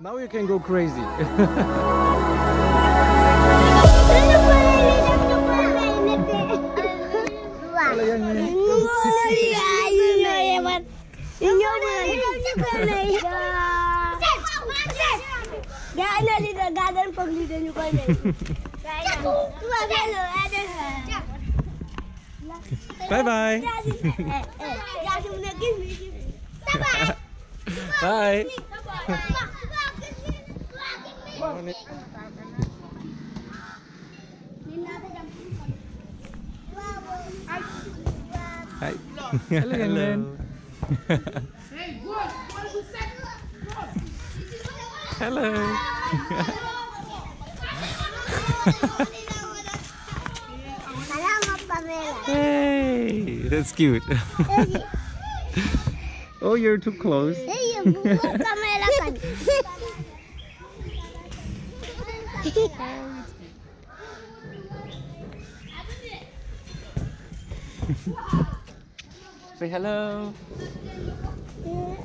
Now you can go crazy. Kalau yang ini. Bye bye. Bye. Hi. Hello, man. Hello. Hey, that's cute. oh, you're too close. Say hello.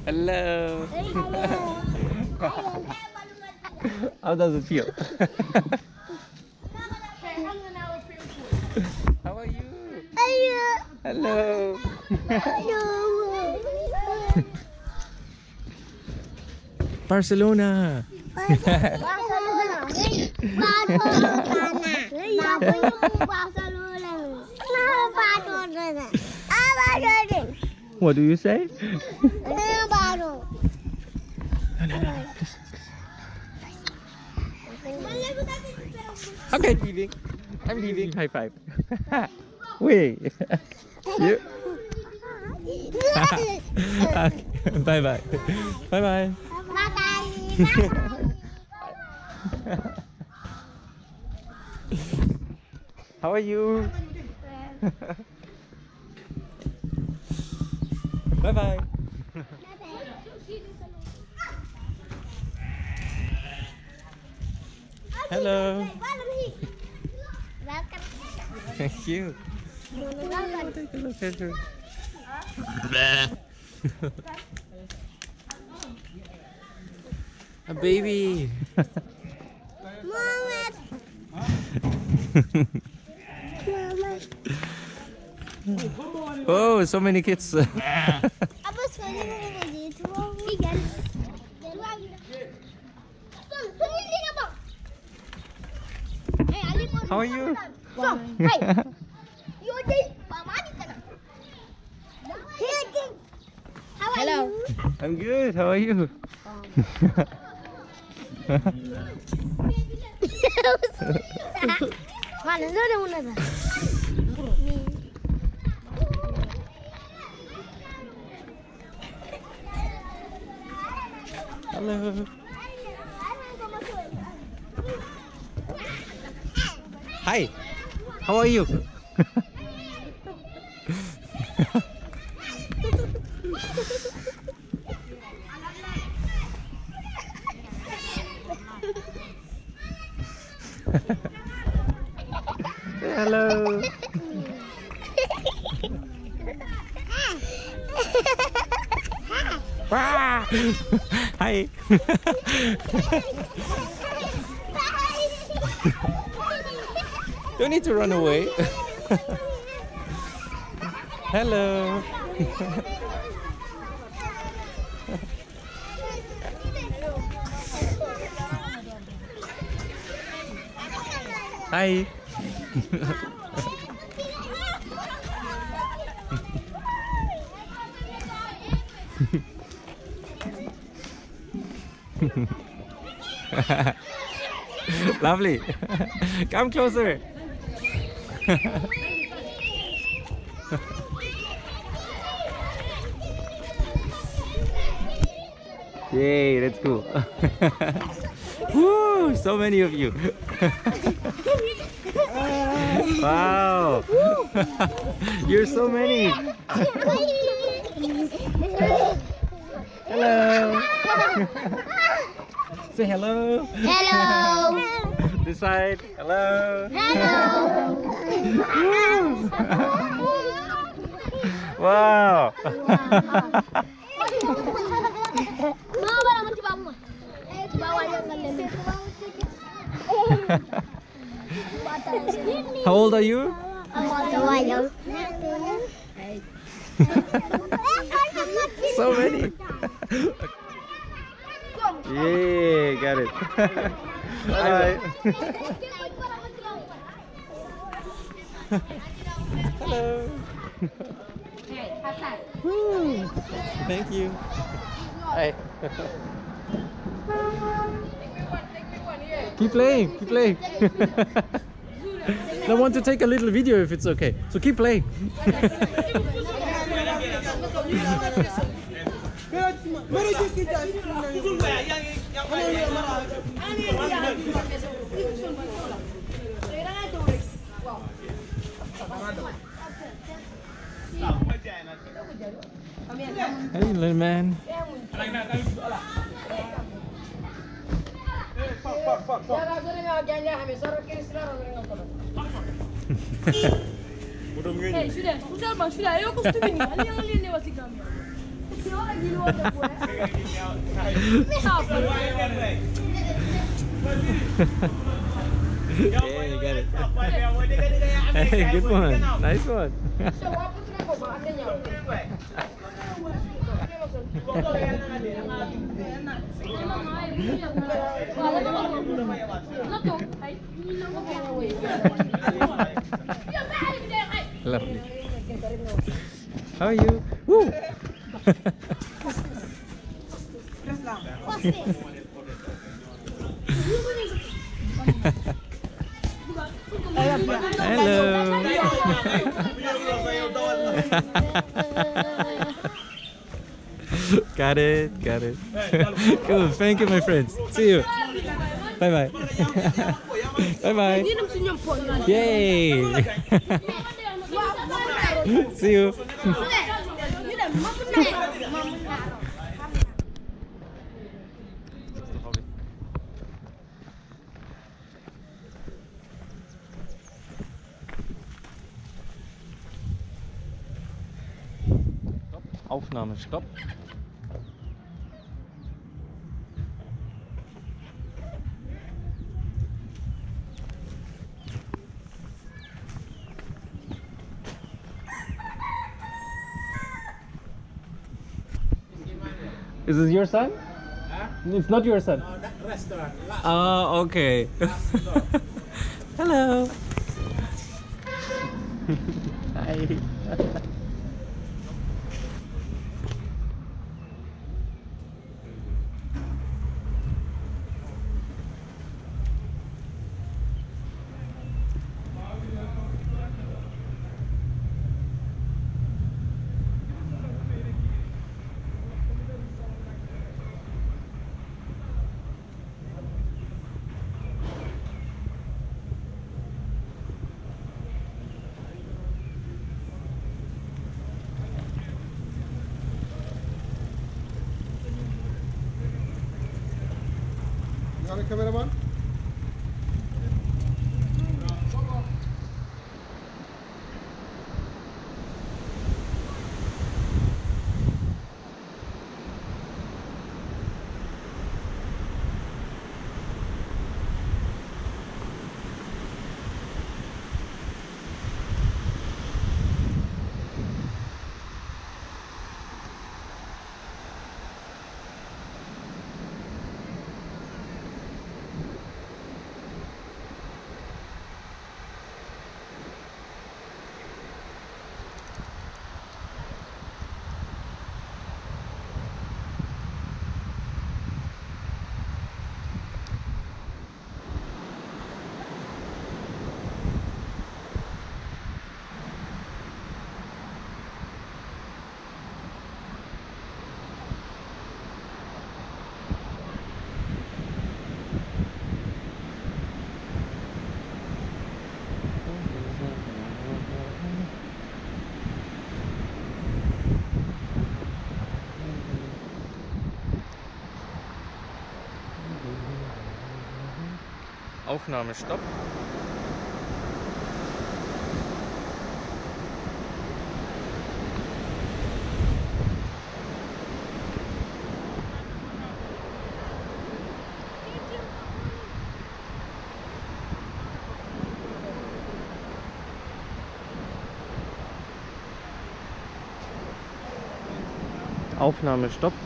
Hello. How does it feel? How are you? Ayo, Hello. ayo. Barcelona. What do you say? Okay, leaving. I'm leaving. High five. Wait. you. okay. Bye bye. Bye bye. Bye-bye. How are you? bye bye. Hello. Welcome. Thank you. Welcome. Take a look at her. A baby. Mohamed. Oh, so many kids. Apa sekarang mau dito? Ikan. Sumili ka ba? Ali po. How are you? Hey. You did. Pamani ka na. Here, King. How are Hello. I'm good. How are you? Um. Hello. Hi. How are you? hello. Hi. Don't need to run away. Hello. Hi. Lovely. Come closer. Yay, that's cool. Woo, so many of you. Wow. You're so many. Hello. Say hello. Hello. This side. Hello. Hello. wow. Old are you? So many. Yeah, got it. Hello. Woo. Thank you. Hi. keep playing, keep playing. I want to take a little video if it's okay. So keep playing. Hey, little man. bak bak bak. bak. Ya dur ya gel ya hemen sonra gerisiler good one. Nice one. How are you? Got it, got it. cool, thank you, my friends. See you. Bye bye. bye bye. Yay! See you. Aufnahme, stopp. Is this your son? It's not your son. That restaurant. Oh, okay. Hello. Hi. Aufnahme stopp. Aufnahme stopp.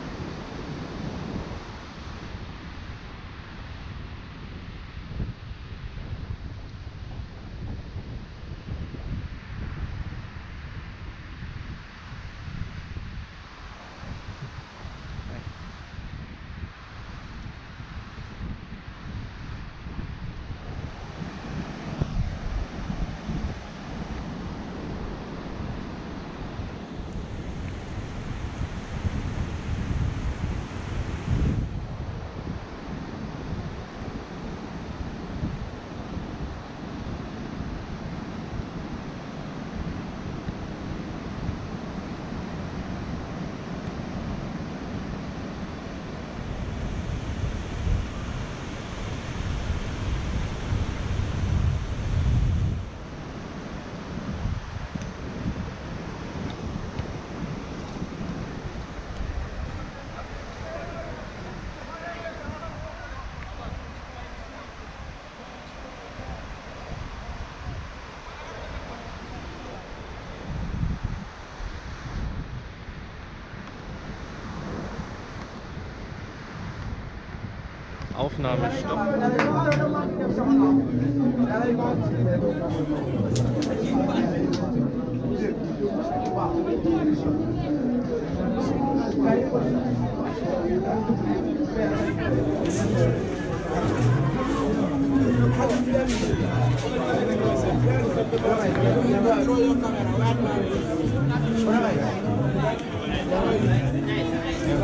Aufnahme.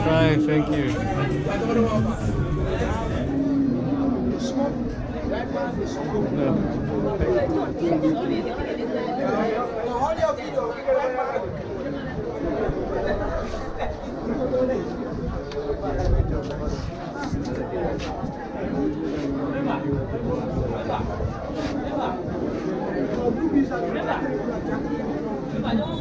Fine, thank you. Hi.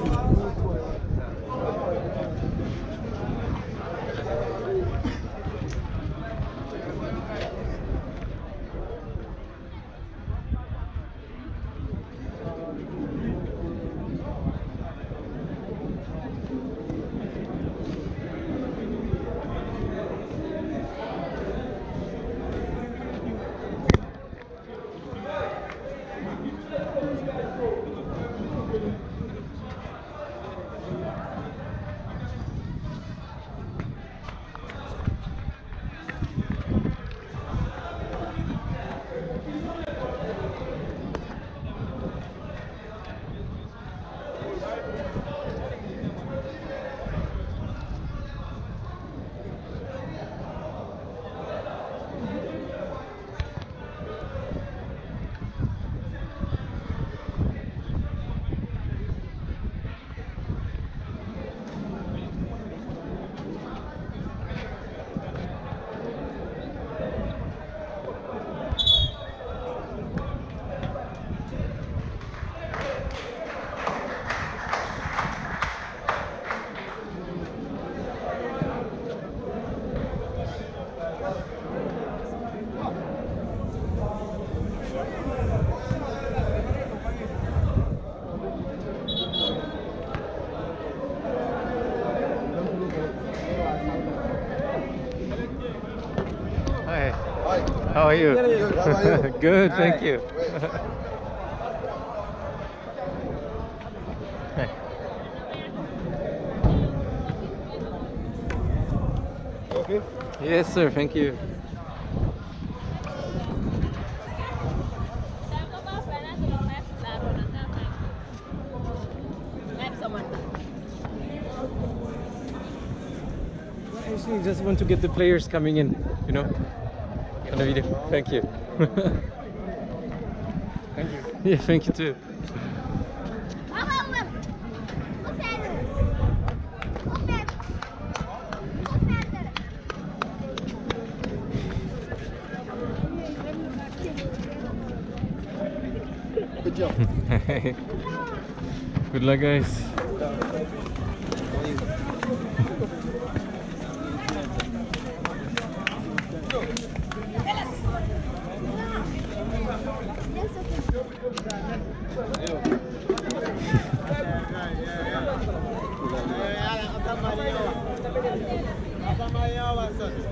are you? Good, how are you? Good, thank you. Okay. Yes, sir, thank you. Is actually just want to get the players coming in, you know, the video. Thank you. Thank you. yeah, thank you too. Good job. Good luck, guys. Amanhã, Sandro.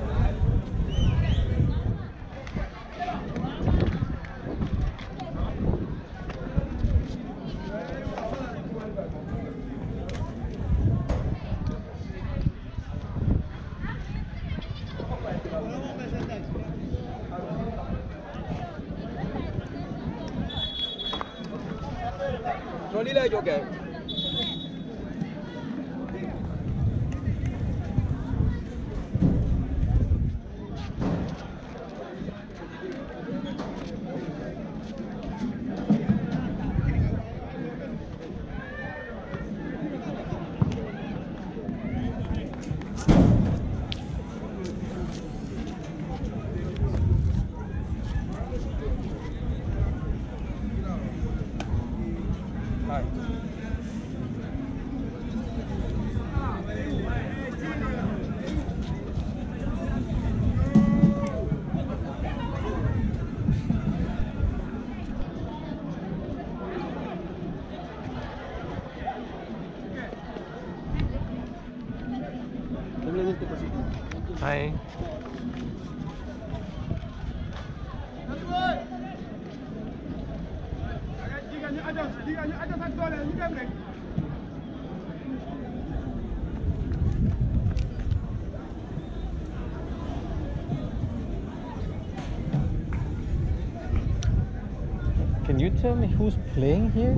Playing here?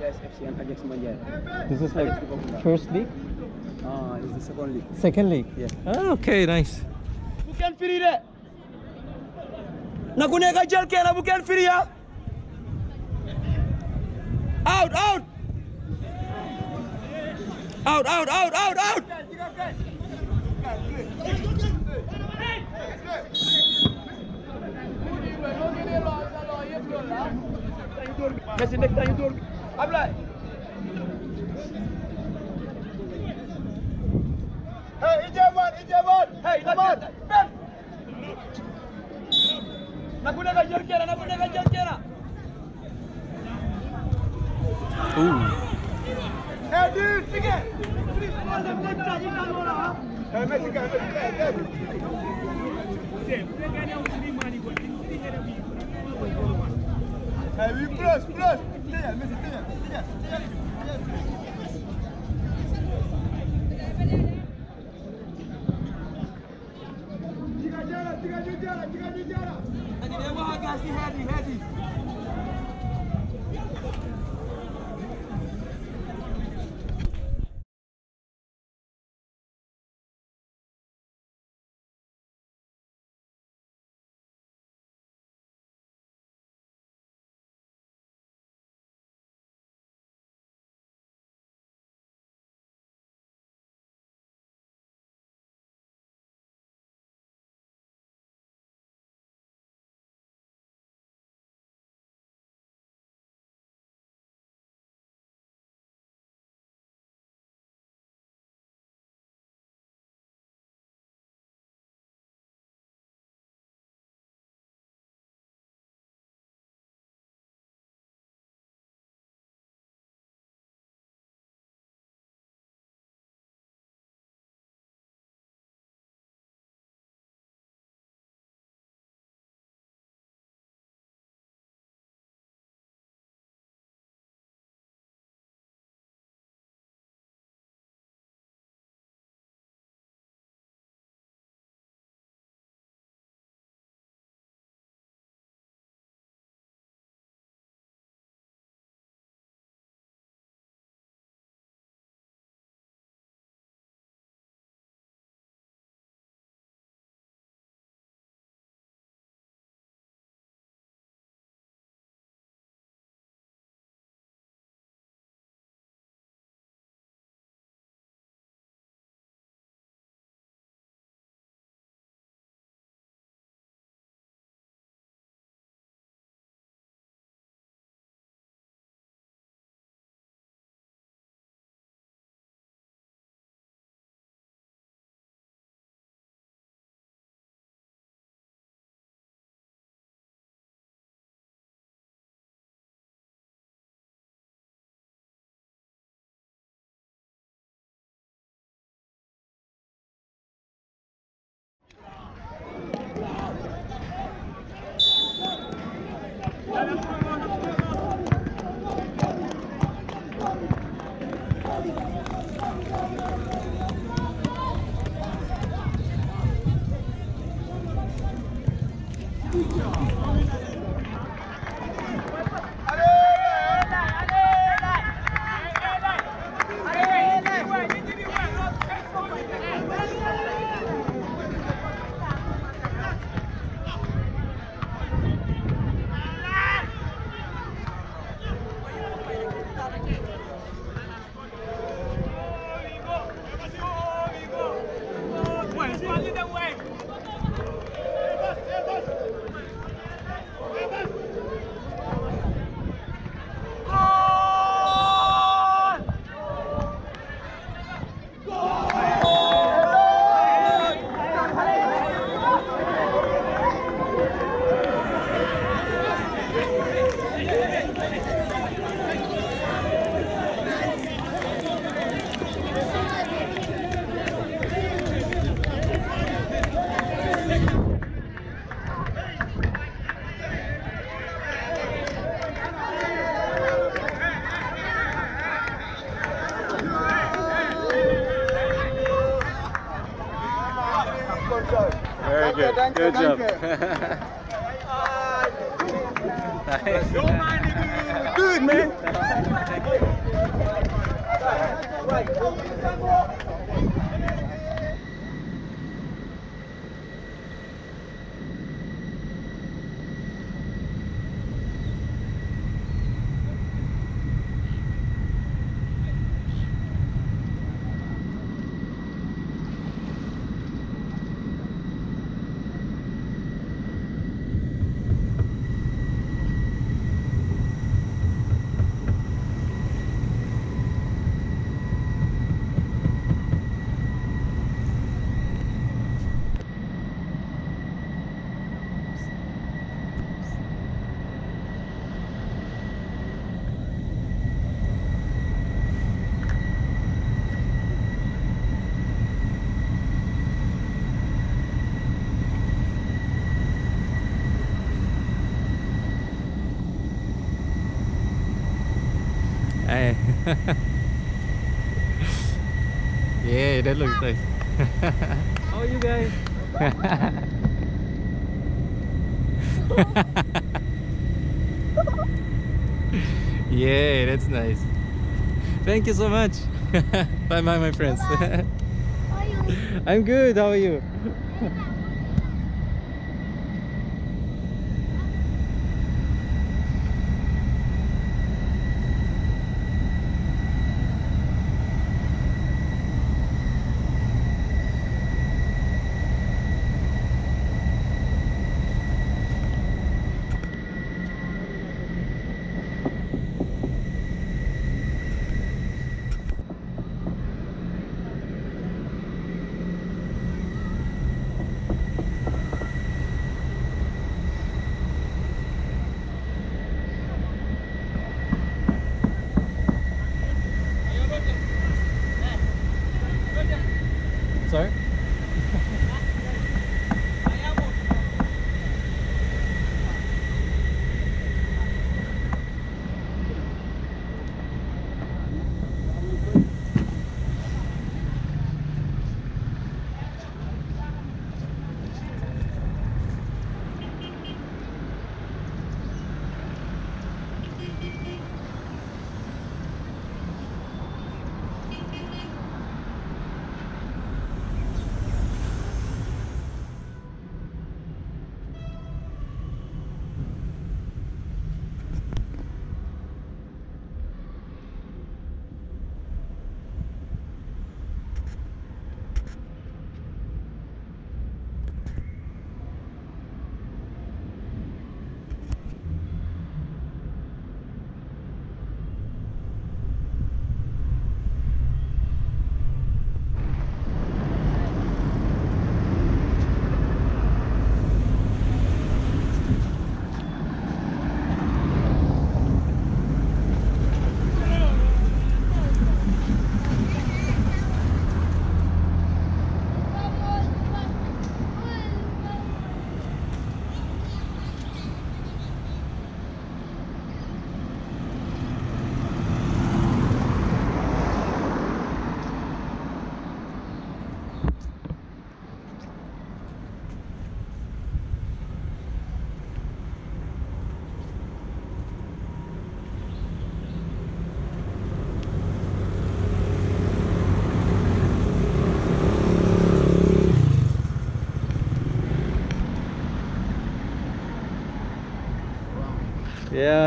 Yes, FC and Ajax Manjaro. This is like first league, Ah, this is the second league. second league. Yeah. Ah, okay, nice. bu kenn firi de na ku nekk jël kenn bu kenn firi ya out out out out out out out dóor bi. Messi nekk Ablaye hey Ijeeman Ijeeman hey Ijeeman benn na ku Ooh. Hey dude, next time you can go now. Hey, Hey, we press, press. Stay there, stay there, stay there, stay there. Good. Job. yeah, that looks nice. How are you guys? yeah, that's nice. Thank you so much. bye bye, my friends. Are you? I'm good. How are you?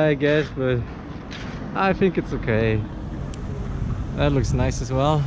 I guess, but I think it's okay. That looks nice as well.